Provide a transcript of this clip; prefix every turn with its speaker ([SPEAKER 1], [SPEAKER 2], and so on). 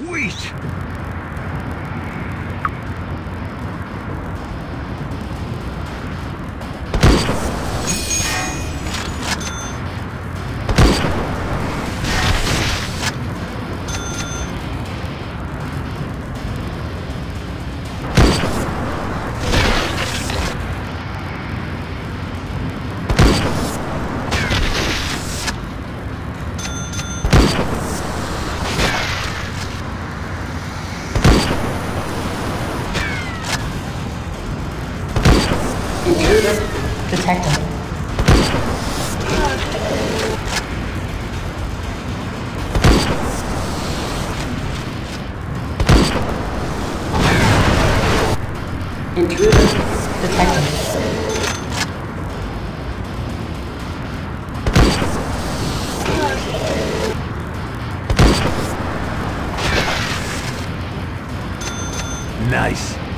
[SPEAKER 1] Sweet!
[SPEAKER 2] Intruder detected. Intruder detected.
[SPEAKER 1] Nice.